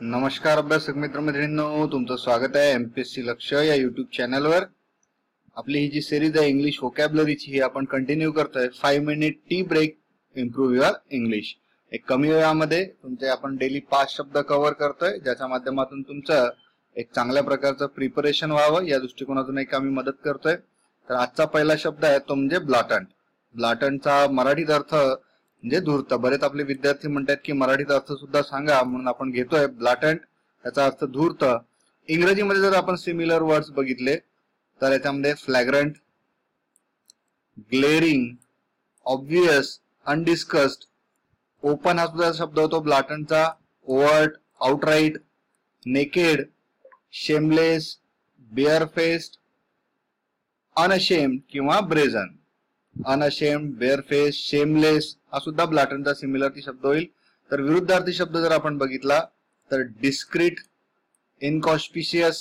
नमस्कार अभ्यासक मित्र मैत्रिणींनो तुमचं स्वागत आहे एमपीएससी लक्ष या युट्यूब चॅनलवर आपली ही जी सिरीज आहे इंग्लिश व्होकॅबलरीची ही आपण कंटिन्यू करतोय. Five minute tea break improve your English एक कमी वेळामध्ये तुमचे आपण डेली पाच शब्द कव्हर करतोय. ज्याच्या माध्यमातून तुमचं एक चांगल्या प्रकारचं प्रिपरेशन व्हावं. या दृष्टिकोनातून एक आम्ही मदत करतोय. तर आजचा पहिला शब्द आहे तो म्हणजे ब्लाटंट ब्लाटंटचा मराठीत अर्थ म्हणजे धूर्त बरेच आपले विद्यार्थी म्हणतात की मराठीचा अर्थ सुद्धा सांगा म्हणून आपण घेतोय. ब्लाटंट याचा अर्थ धूर्त. इंग्रजीमध्ये जर आपण सिमिलर वर्ड्स बघितले तर याच्यामध्ये flagrant glaring obvious undiscussed open हा सुद्धा शब्द होतो. ब्लाटंटचा overt outright naked shameless bare faced unashamed किंवा ब्रेझन अनशेम बेअरफेस शेमलेस हा सुद्धा ब्लाटनचा सिमिलर शब्द होईल. तर विरुद्धार्थी शब्द जर आपण बघितला तर डिस्क्रिट इनकॉन्स्पिशियस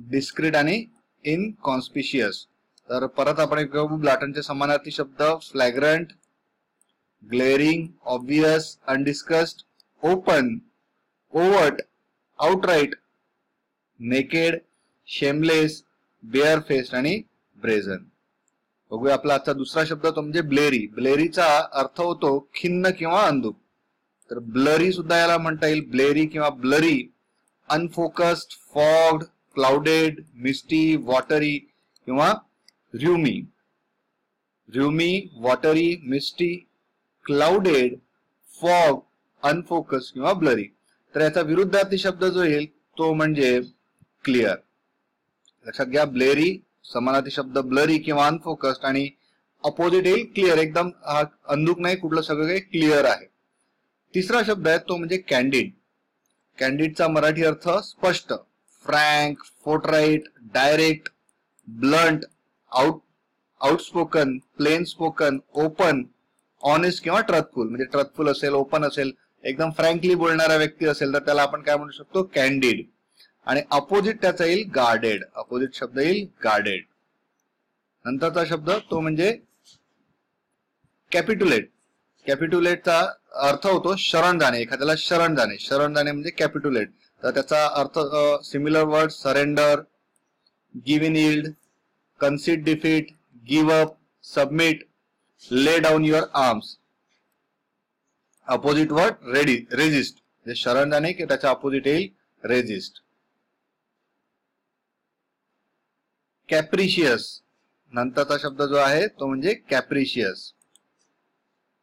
डिस्क्रिट आणि इनकॉन्स्पिशियस तर परत आपण एक ब्लाटनचे समानार्थी शब्द flagrant glaring obvious undisguised open overt outright naked shameless bare faced आणि ब्रेझन बघूया आपला आजचा दुसरा शब्द तो म्हणजे ब्लेरी. ब्लेरीचा अर्थ होतो खिन्न किंवा अंधुक. तर ब्लरी सुद्धा याला म्हणता येईल. ब्लेरी किंवा blurry unfocused fogged clouded misty watery किंवा rheumy rheumy watery misty clouded fog unfocused किंवा ब्लरी तर याचा विरुद्धार्थी शब्द जो येईल तो म्हणजे क्लिअर लक्षात घ्या. ब्लेरी समानार्थी शब्द ब्लरी किंवा अनफोकस्ड आणि अपोजिट येईल क्लिअर एकदम हा अंधुक नाही कुठलं सगळं काही क्लिअर आहे. तिसरा शब्द आहे तो म्हणजे कॅन्डिड कॅन्डिडचा मराठी अर्थ स्पष्ट. Frank forthright direct blunt out outspoken plain spoken open honest किंवा ट्रथफुल म्हणजे ट्रथफुल असेल ओपन असेल एकदम फ्रँकली बोलणारा व्यक्ती असेल तर त्याला आपण काय म्हणू शकतो? कॅन्डिड आणि अपोजिट त्याचा येईल गार्डेड अपोजिट शब्द येईल गार्डेड नंतरचा शब्द तो म्हणजे कॅपिट्युलेट कॅपिट्युलेटचा अर्थ होतो शरण जाणे. एखाद्याला शरण जाणे. शरण जाणे म्हणजे कॅपिट्युलेट तर त्याचा अर्थ similar word surrender give in yield concede defeat give up submit lay down your arms opposite word ready resist म्हणजे शरण जाणे की त्याच्या अपोजिट येईल रेजिस्ट कॅप्रिशियस नंतरचा शब्द जो आहे तो म्हणजे कॅप्रिशियस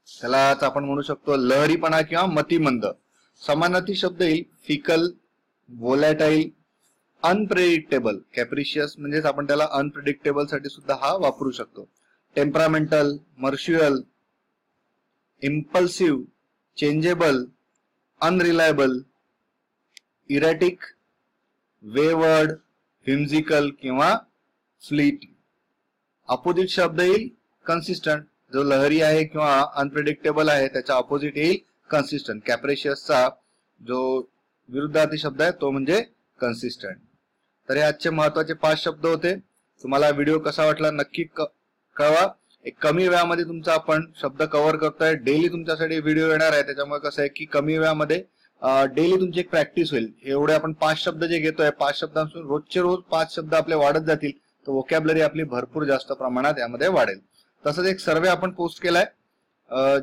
त्यालाच आपण म्हणू शकतो लहरीपणा किंवा मतिमंद. समानार्थी शब्द येईल फिकल वोलॅटाईल अनप्रेडिक्टेबल कॅप्रिशियस म्हणजेच आपण त्याला अनप्रिडिक्टेबलसाठी सुद्धा हा वापरू शकतो. Temperamental mercurial impulsive changeable unreliable erratic wayward whimsical किंवा फ्लीट अपोजिट शब्द येईल कन्सिस्टंट जो लहरी आहे किंवा अनप्रेडिक्टेबल आहे त्याच्या अपोजिट येईल कन्सिस्टंट कॅप्रेशियसचा जो विरुद्धार्थी शब्द आहे तो म्हणजे कन्सिस्टंट तर हे आजचे महत्त्वाचे पाच शब्द होते. तुम्हाला व्हिडिओ कसा वाटला नक्की कळवा. एक कमी वेळामध्ये तुमचा आपण शब्द कव्हर करतोय. डेली तुमच्यासाठी व्हिडिओ येणार आहे. त्याच्यामुळे कसं आहे की कमी वेळामध्ये डेली तुमची एक प्रॅक्टिस होईल. एवढे आपण पाच शब्द जे घेतोय पाच शब्दांपासून रोजचे रोज पाच शब्द आपले वाढत जातील. तर वोकॅबलरी आपली भरपूर जास्त प्रमाणात यामध्ये वाढेल. तसंच एक सर्वे आपण पोस्ट केलाय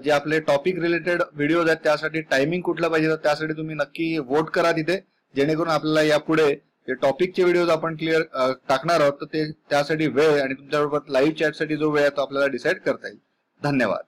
जे आपले टॉपिक रिलेटेड व्हिडिओ आहेत त्यासाठी टायमिंग कुठलं पाहिजे तर त्यासाठी तुम्ही नक्की वोट करा तिथे. जेणेकरून आपल्याला यापुढे जे टॉपिकचे व्हिडिओ आपण क्लिअर टाकणार आहोत तर ते त्यासाठी वेळ आणि तुमच्याबरोबर लाईव्ह चॅटसाठी जो वेळ आहे तो आपल्याला डिसाईड करता येईल. धन्यवाद.